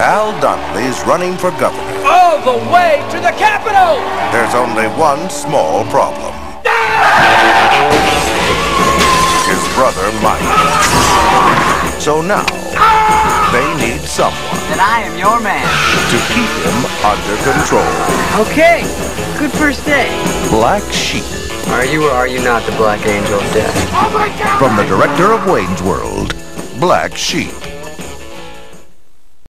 Al is running for governor. All the way to the Capitol! There's only one small problem. His brother Mike. So now, they need someone Then I am your man. to keep him under control. Okay, good first day. Black Sheep. Are you or are you not the Black Angel of Death? From the director of Wayne's World, Black Sheep.